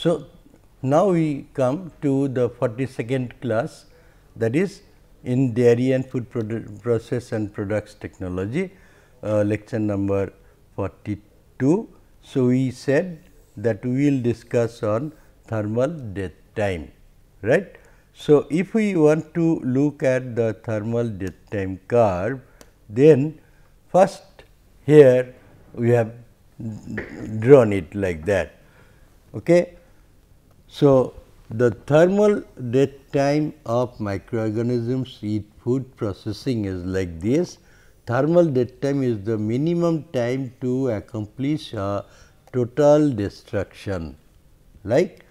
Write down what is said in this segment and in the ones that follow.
So, now we come to the 42nd class that is in dairy and food process and products technology uh, lecture number 42. So, we said that we will discuss on thermal death time right. So, if we want to look at the thermal death time curve then first here we have drawn it like that. Okay. So, the thermal death time of microorganisms in food processing is like this. Thermal death time is the minimum time to accomplish a total destruction like.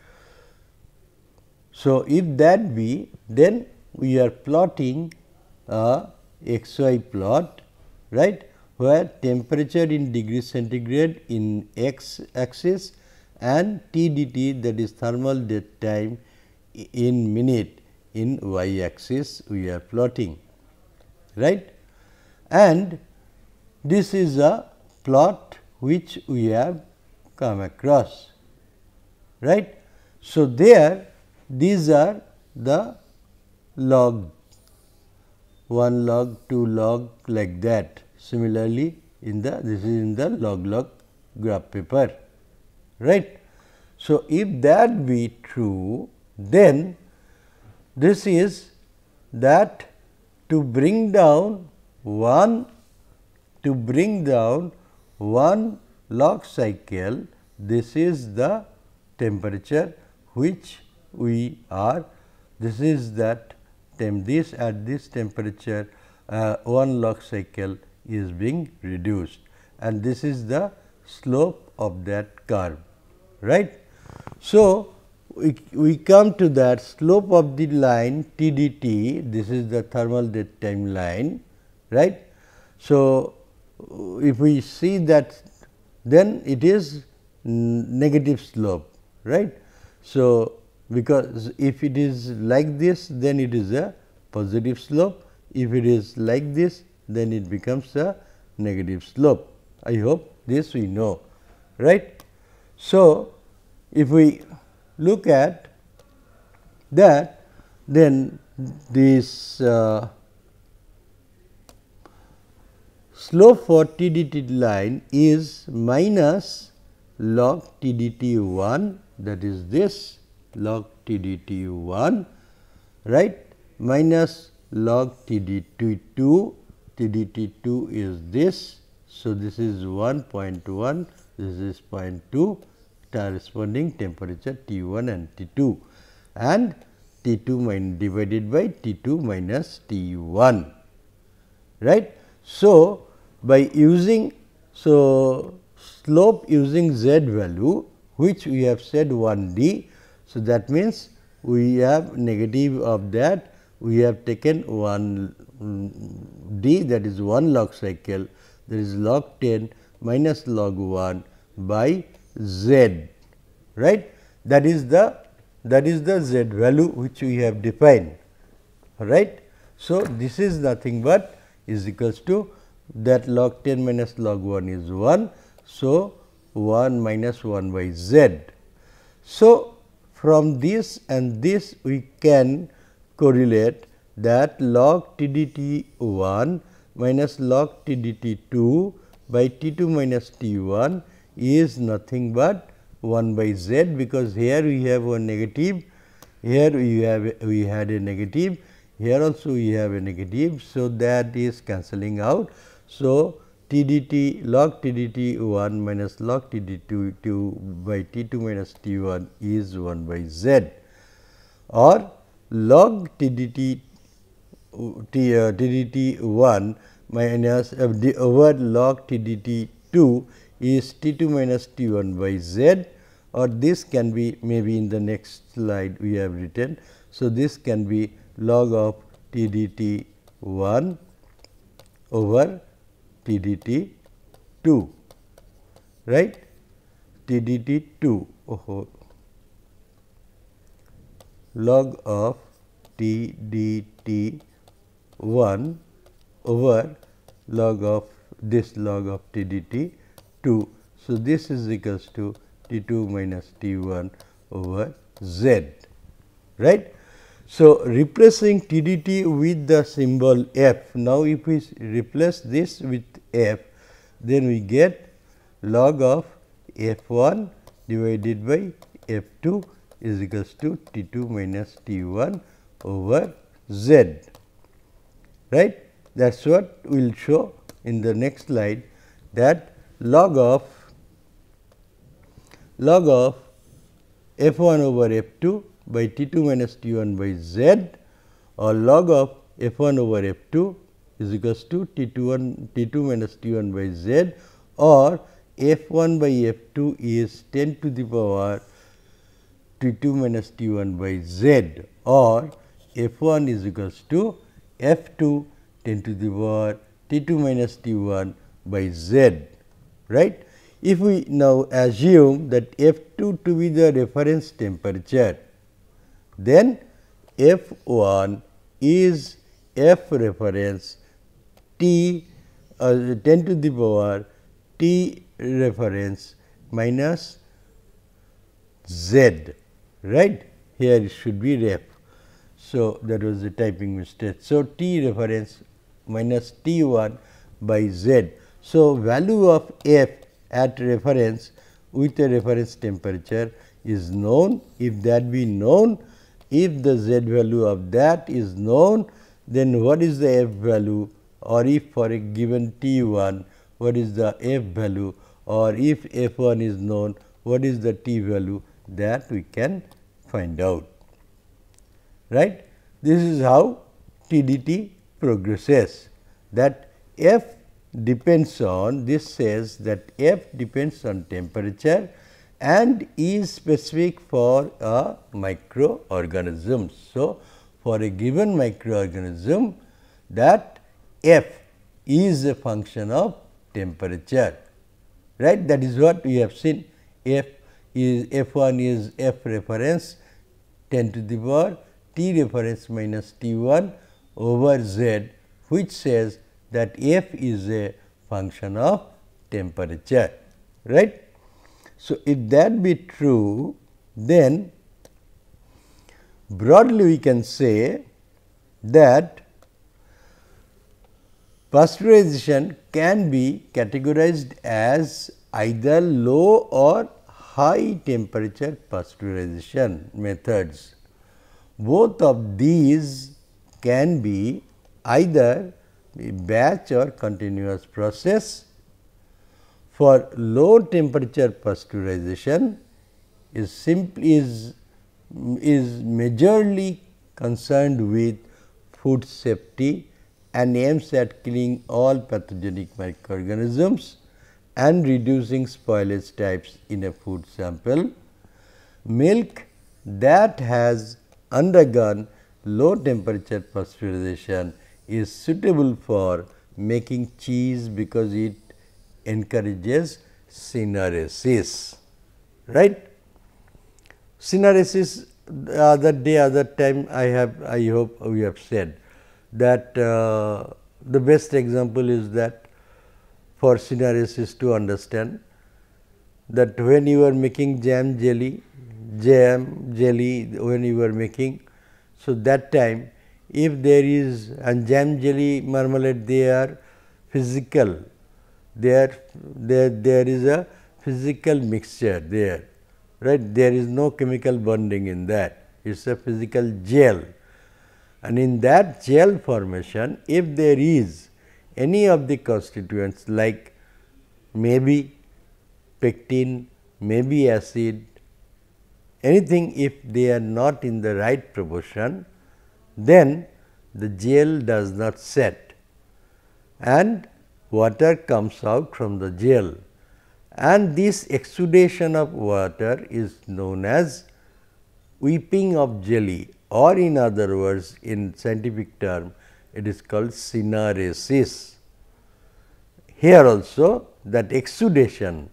So, if that be then we are plotting a xy plot right where temperature in degree centigrade in x axis and TDT that is thermal death time in minute in y axis we are plotting right? And this is a plot which we have come across right. So, there these are the log 1 log 2 log like that. Similarly in the this is in the log log graph paper right. So, if that be true then this is that to bring down one to bring down one log cycle this is the temperature which we are this is that tem this at this temperature uh, one log cycle is being reduced and this is the slope of that curve right. So, we, we come to that slope of the line T d t this is the thermal death time line right. So, if we see that then it is negative slope right. So, because if it is like this then it is a positive slope if it is like this then it becomes a negative slope I hope this we know right. So, if we look at that then this uh, slope for T d t line is minus log T d t 1 that is this log T d t 1 right minus log T d t 2 T d t 2 is this. So, this is 1.1 this is 0.2 corresponding temperature T 1 and T 2 and T 2 minus divided by T 2 minus T 1 right. So, by using so slope using z value which we have said 1 d. So, that means, we have negative of that we have taken 1 mm, d that is 1 log cycle that is log 10 minus log 1 by z right that is the that is the z value which we have defined right. So, this is nothing but is equals to that log 10 minus log 1 is 1. So, 1 minus 1 by z. So, from this and this we can correlate that log t d t 1 minus log t d t 2 by t 2 minus t 1 is nothing but 1 by z because here we have a negative, here we have we had a negative, here also we have a negative. So, that is cancelling out. So, t d t log t d t 1 minus log t d t 2 by t 2 minus t 1 is 1 by z or log t d t t, uh, t d t 1 minus uh, the over log t d t 2 is T 2 minus T 1 by z or this can be maybe in the next slide we have written. So, this can be log of T d t 1 over T d t 2 right T d t 2 oh, log of T d t 1 over log of this log of T d t 2. So, this is equals to T 2 minus T 1 over z, right. So, replacing TDT with the symbol f. Now, if we replace this with f, then we get log of f 1 divided by f 2 is equals to T 2 minus T 1 over Z, right. That is what we will show in the next slide that log of log of f 1 over f 2 by T 2 minus T 1 by Z or log of f 1 over f 2 is equals to T 2 1 T 2 minus T 1 by Z or f 1 by f 2 is 10 to the power T 2 minus T 1 by Z or f 1 is equals to f 2 10 to the power T 2 minus T 1 by Z right. If we now assume that f 2 to be the reference temperature, then f 1 is f reference T uh, 10 to the power T reference minus Z right here it should be ref. So, that was the typing mistake. So, T reference minus T 1 by Z. So, value of F at reference with a reference temperature is known. If that be known, if the Z value of that is known, then what is the F value or if for a given T 1, what is the F value or if F 1 is known, what is the T value that we can find out. Right? This is how TDT progresses that F depends on this says that F depends on temperature and is specific for a microorganism. So, for a given microorganism that F is a function of temperature right that is what we have seen F is f 1 is f reference 10 to the power t reference minus t 1 over z which says that f is a function of temperature right. So, if that be true then broadly we can say that pasteurization can be categorized as either low or high temperature pasteurization methods. Both of these can be either batch or continuous process. For low temperature pasteurization is simply is, is majorly concerned with food safety and aims at killing all pathogenic microorganisms and reducing spoilage types in a food sample. Milk that has undergone low temperature pasteurization is suitable for making cheese because it encourages syneresis. Right? Syneresis the other day other time I have I hope we have said that uh, the best example is that for syneresis to understand that when you are making jam jelly, jam jelly when you are making. So, that time if there is and jam jelly marmalade they are physical, there, there, there is a physical mixture there, right. There is no chemical bonding in that, it is a physical gel. And in that gel formation, if there is any of the constituents like maybe pectin, maybe acid, anything if they are not in the right proportion, then the gel does not set. And water comes out from the gel and this exudation of water is known as weeping of jelly or in other words in scientific term it is called syneresis. Here also that exudation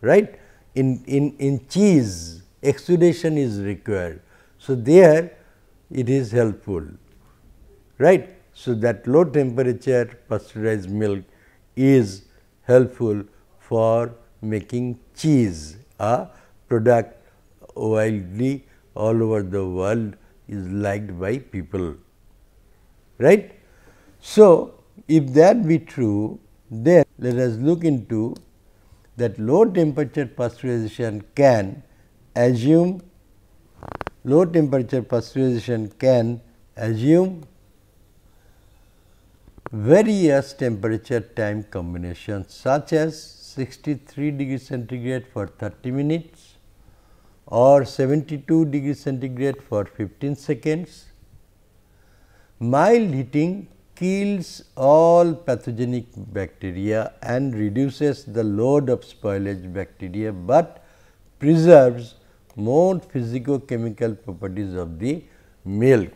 right? In, in, in cheese exudation is required. So, there it is helpful right. So, that low temperature pasteurized milk is helpful for making cheese a product widely all over the world is liked by people. Right? So, if that be true, then let us look into that low temperature pasteurization can assume low temperature pasteurization can assume various temperature time combinations such as 63 degree centigrade for 30 minutes or 72 degree centigrade for 15 seconds. Mild heating kills all pathogenic bacteria and reduces the load of spoilage bacteria, but preserves more physico-chemical properties of the milk.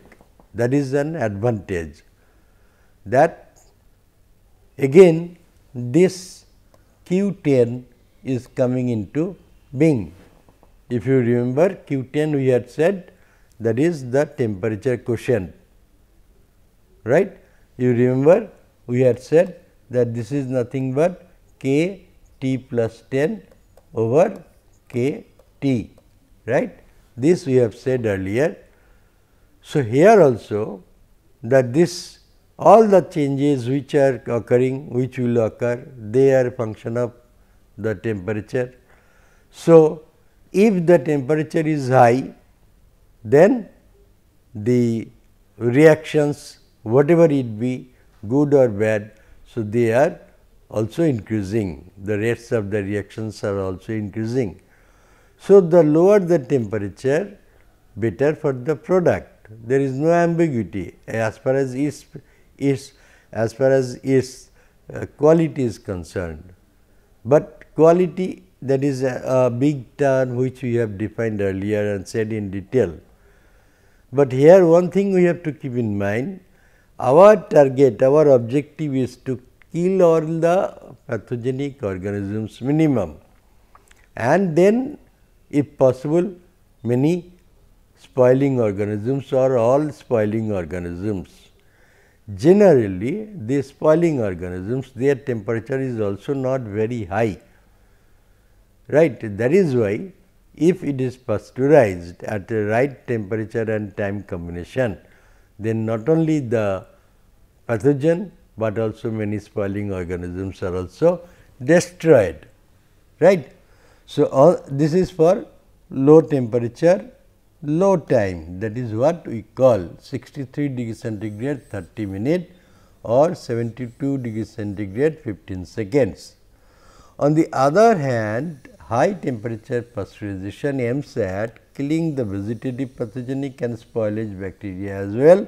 That is an advantage that again this Q 10 is coming into being. If you remember Q 10 we had said that is the temperature quotient right. You remember we had said that this is nothing but k t plus 10 over k t right. This we have said earlier. So, here also that this all the changes which are occurring which will occur they are function of the temperature. So, if the temperature is high then the reactions whatever it be good or bad. So, they are also increasing the rates of the reactions are also increasing. So, the lower the temperature better for the product there is no ambiguity as far as is its as far as its uh, quality is concerned. But quality that is a, a, big term which we have defined earlier and said in detail. But here one thing we have to keep in mind our target our objective is to kill all the pathogenic organisms minimum and then if possible many spoiling organisms or all spoiling organisms. Generally, the spoiling organisms, their temperature is also not very high, right. That is why, if it is pasteurized at the right temperature and time combination, then not only the pathogen, but also many spoiling organisms are also destroyed, right. So, all this is for low temperature low time that is what we call 63 degree centigrade 30 minute or 72 degree centigrade 15 seconds. On the other hand high temperature pasteurization aims at killing the vegetative pathogenic and spoilage bacteria as well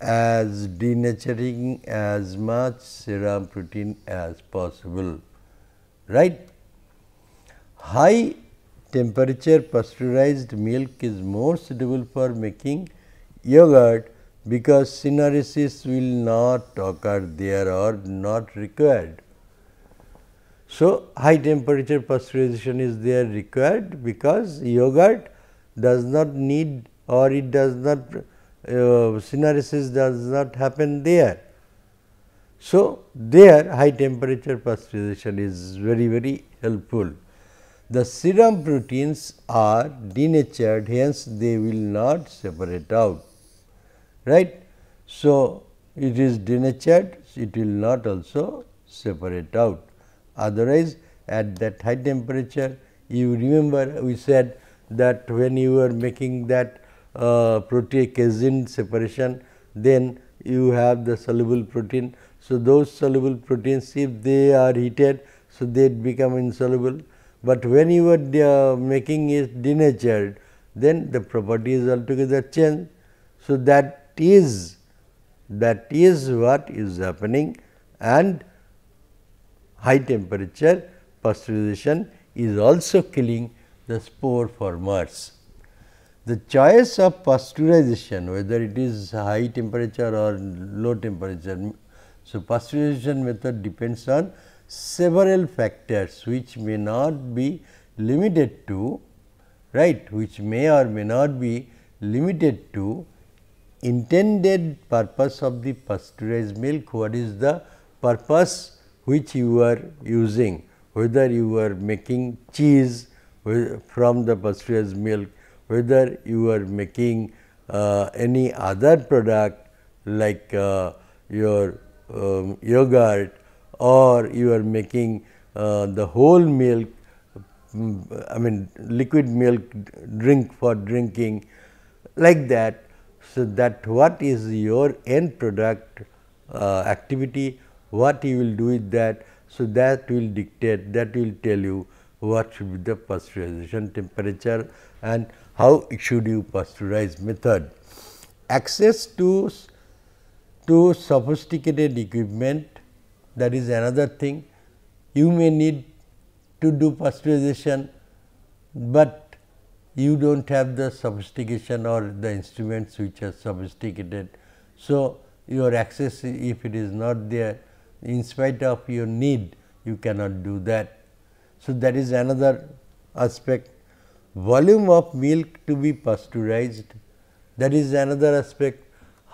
as denaturing as much serum protein as possible right. High temperature pasteurized milk is more suitable for making yogurt because syneresis will not occur there or not required. So, high temperature pasteurization is there required because yogurt does not need or it does not uh, syneresis does not happen there. So, there high temperature pasteurization is very very helpful the serum proteins are denatured hence they will not separate out right. So, it is denatured it will not also separate out otherwise at that high temperature you remember we said that when you were making that uh, separation then you have the soluble protein. So, those soluble proteins if they are heated so they become insoluble but when you are uh, making it denatured, then the property is altogether changed. So, that is that is what is happening and high temperature pasteurization is also killing the spore formers. The choice of pasteurization whether it is high temperature or low temperature. So, pasteurization method depends on several factors which may not be limited to right which may or may not be limited to intended purpose of the pasteurized milk. What is the purpose which you are using? Whether you are making cheese from the pasteurized milk whether you are making uh, any other product like uh, your um, yogurt or you are making uh, the whole milk mm, I mean liquid milk drink for drinking like that. So, that what is your end product uh, activity, what you will do with that. So, that will dictate that will tell you what should be the pasteurization temperature and how should you pasteurize method. Access to, to sophisticated equipment that is another thing. You may need to do pasteurization, but you do not have the sophistication or the instruments which are sophisticated. So, your access if it is not there in spite of your need you cannot do that. So, that is another aspect volume of milk to be pasteurized that is another aspect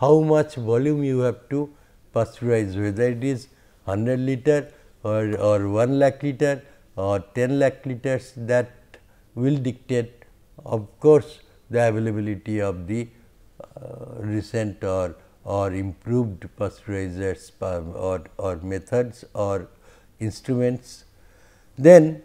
how much volume you have to pasteurize whether it is 100 liter or, or 1 lakh liter or 10 lakh liters that will dictate of course, the availability of the uh, recent or or improved pasteurizers or, or methods or instruments. Then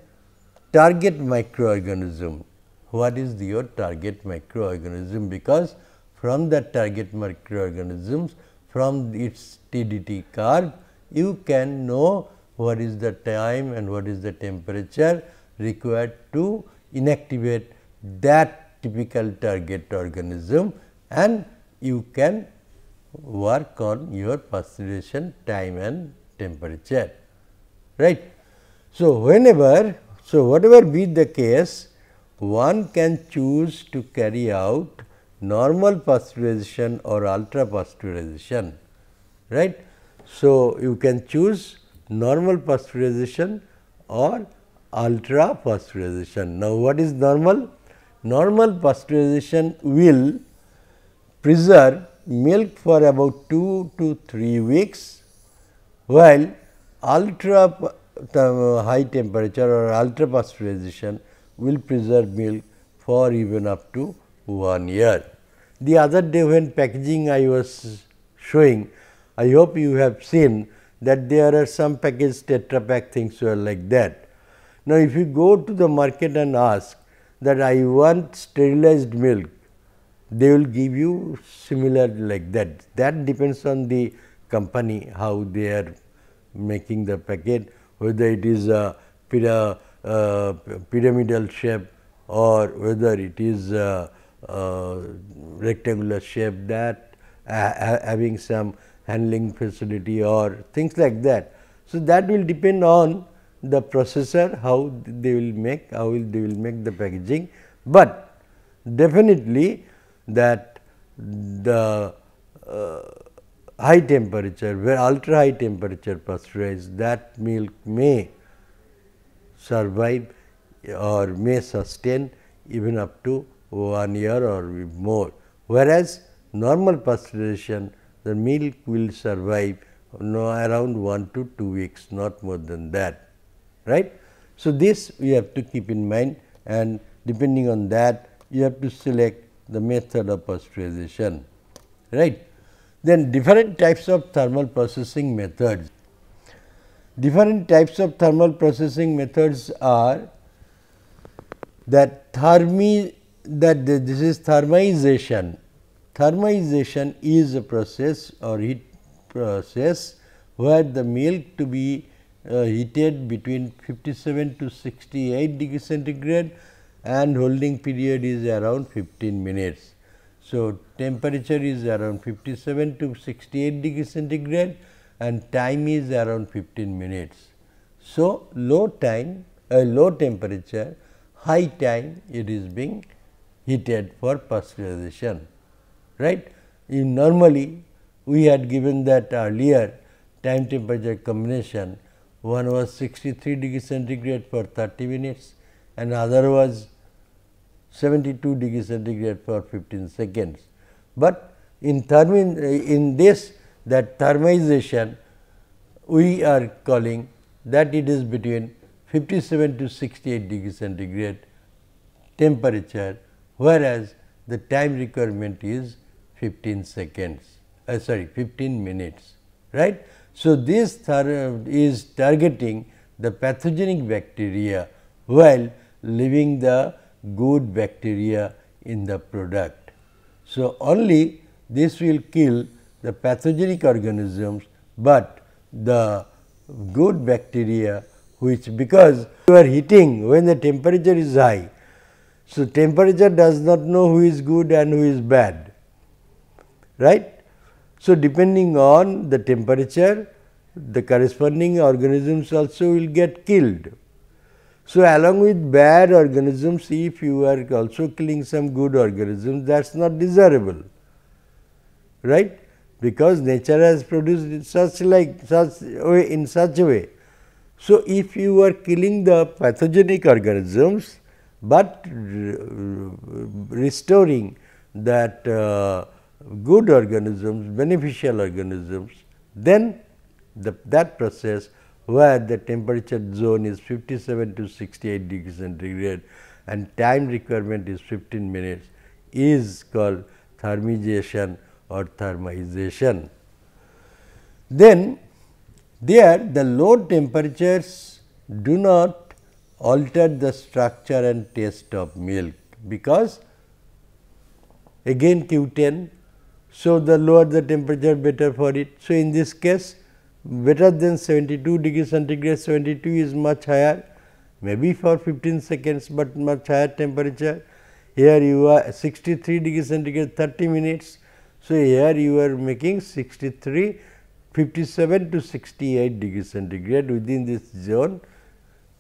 target microorganism, what is your target microorganism because from the target microorganisms from its TDT curve you can know what is the time and what is the temperature required to inactivate that typical target organism and you can work on your pasteurization time and temperature right. So, whenever so whatever be the case one can choose to carry out normal pasteurization or ultra pasteurization right. So, you can choose normal pasteurization or ultra pasteurization. Now, what is normal? Normal pasteurization will preserve milk for about 2 to 3 weeks, while ultra high temperature or ultra pasteurization will preserve milk for even up to 1 year. The other day when packaging I was showing, I hope you have seen that there are some packaged Tetra Pak things were like that. Now, if you go to the market and ask that I want sterilized milk, they will give you similar like that. That depends on the company how they are making the packet, whether it is a uh, pyramidal shape or whether it is a, a rectangular shape that uh, having some handling facility or things like that. So, that will depend on the processor how they will make how will they will make the packaging, but definitely that the uh, high temperature where ultra high temperature pasteurized that milk may survive or may sustain even up to 1 year or more. Whereas, normal pasteurization the milk will survive no around 1 to 2 weeks not more than that right. So, this we have to keep in mind and depending on that you have to select the method of pasteurization right. Then different types of thermal processing methods. Different types of thermal processing methods are that thermi that this is thermization. Thermization is a process or heat process where the milk to be uh, heated between 57 to 68 degree centigrade and holding period is around 15 minutes. So, temperature is around 57 to 68 degree centigrade and time is around 15 minutes. So, low time uh, low temperature high time it is being heated for pasteurization right. In normally we had given that earlier time temperature combination one was 63 degree centigrade for 30 minutes and other was 72 degree centigrade for 15 seconds. But in thermin in this that thermization we are calling that it is between 57 to 68 degree centigrade temperature, whereas the time requirement is 15 seconds, uh, sorry 15 minutes, right. So, this is targeting the pathogenic bacteria while leaving the good bacteria in the product. So, only this will kill the pathogenic organisms, but the good bacteria which because you are heating when the temperature is high. So, temperature does not know who is good and who is bad, right. So, depending on the temperature the corresponding organisms also will get killed. So, along with bad organisms if you are also killing some good organisms that is not desirable right because nature has produced such like such way in such a way. So, if you are killing the pathogenic organisms, but restoring that uh, good organisms, beneficial organisms, then the, that process where the temperature zone is 57 to 68 degrees centigrade and time requirement is 15 minutes is called thermization or thermization. Then there the low temperatures do not alter the structure and taste of milk because again Q 10. So, the lower the temperature better for it. So, in this case better than 72 degree centigrade 72 is much higher maybe for 15 seconds, but much higher temperature. Here you are 63 degree centigrade 30 minutes so, here you are making 63 57 to 68 degree centigrade within this zone,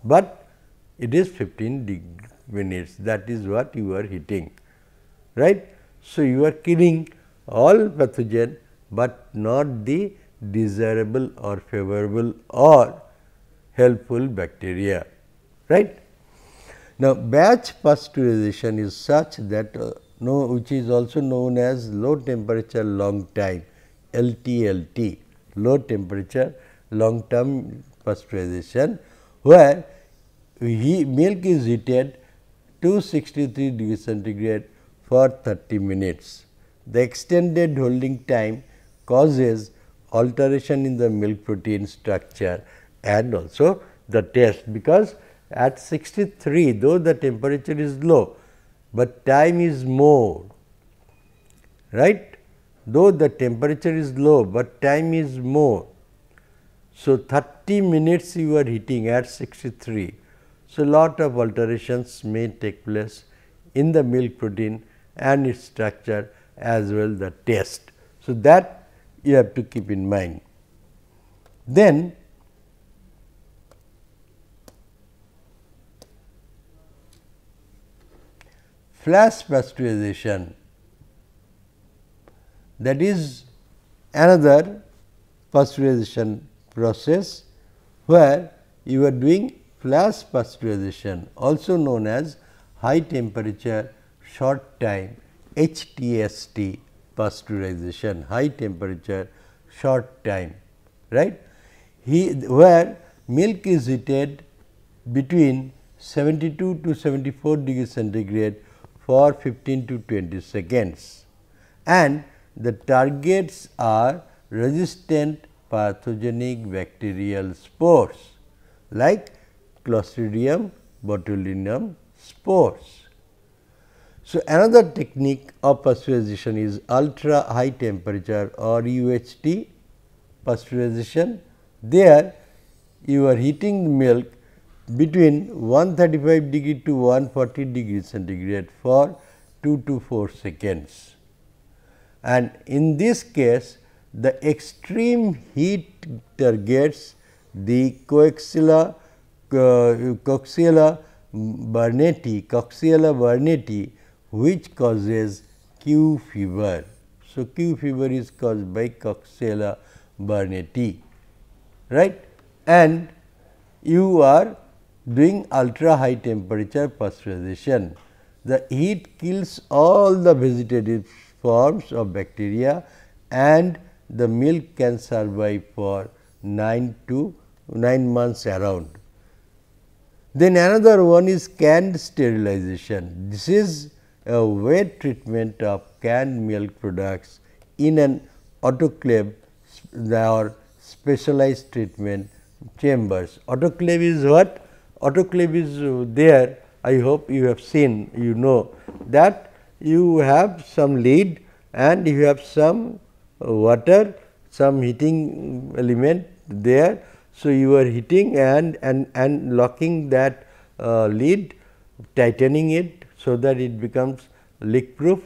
but it is 15 degree minutes that is what you are hitting right. So, you are killing all pathogen, but not the desirable or favorable or helpful bacteria right. Now, batch pasteurization is such that uh, know which is also known as low temperature long time LTLT low temperature long term pasteurization where he, milk is heated 263 degree centigrade for 30 minutes. The extended holding time causes alteration in the milk protein structure and also the taste because at 63 though the temperature is low but time is more right though the temperature is low, but time is more. So, 30 minutes you are heating at 63. So, lot of alterations may take place in the milk protein and its structure as well the taste. So, that you have to keep in mind. Then flash pasteurization that is another pasteurization process where you are doing flash pasteurization also known as high temperature short time HTST pasteurization high temperature short time right he where milk is heated between 72 to 74 degree centigrade for 15 to 20 seconds and the targets are resistant pathogenic bacterial spores like Clostridium botulinum spores. So, another technique of pasteurization is ultra high temperature or UHT pasteurization. There you are heating milk between 135 degree to 140 degree centigrade for 2 to 4 seconds. And in this case the extreme heat targets the Coaxiella, uh, burnetii, Coxiella burnetii which causes Q fever. So, Q fever is caused by Coxiella burnetii right and you are doing ultra high temperature pasteurization. The heat kills all the vegetative forms of bacteria and the milk can survive for 9 to 9 months around. Then another one is canned sterilization. This is a wet treatment of canned milk products in an autoclave or specialized treatment chambers. Autoclave is what? Autoclave is there I hope you have seen you know that you have some lid and you have some water some heating element there. So, you are heating and, and, and locking that uh, lid tightening it so that it becomes leak proof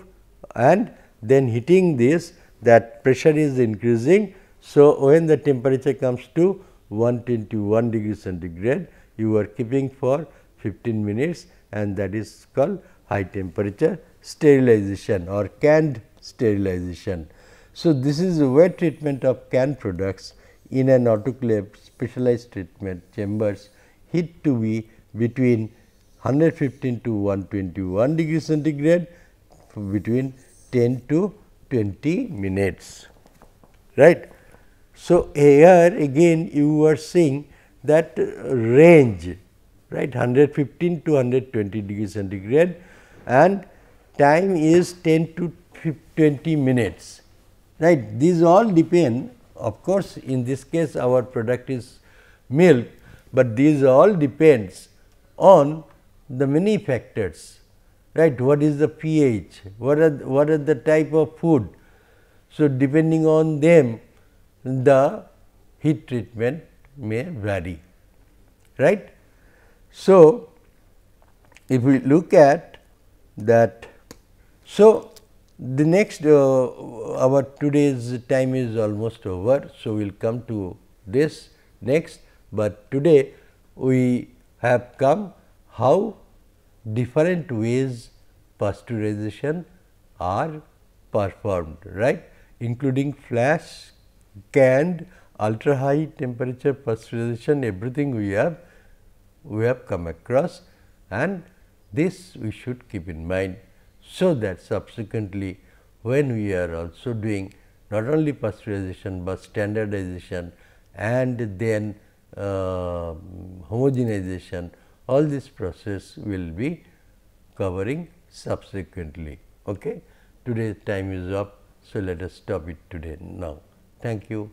and then heating this that pressure is increasing. So, when the temperature comes to 121 degree centigrade you are keeping for 15 minutes and that is called high temperature sterilization or canned sterilization. So, this is a wet treatment of canned products in an autoclave specialized treatment chambers heat to be between 115 to 121 degree centigrade between 10 to 20 minutes. Right. So, here again you are seeing that range right 115 to 120 degree centigrade and time is 10 to 20 minutes right. These all depend of course, in this case our product is milk, but these all depends on the many factors right what is the pH, what are what are the type of food. So, depending on them the heat treatment may vary right. So, if we look at that so the next uh, our today's time is almost over. So, we will come to this next, but today we have come how different ways pasteurization are performed right? Including flash, canned, ultra high temperature pasteurization everything we have we have come across and this we should keep in mind. So that subsequently when we are also doing not only pasteurization, but standardization and then uh, homogenization all this process will be covering subsequently. Okay. Today's time is up. So, let us stop it today now. Thank you.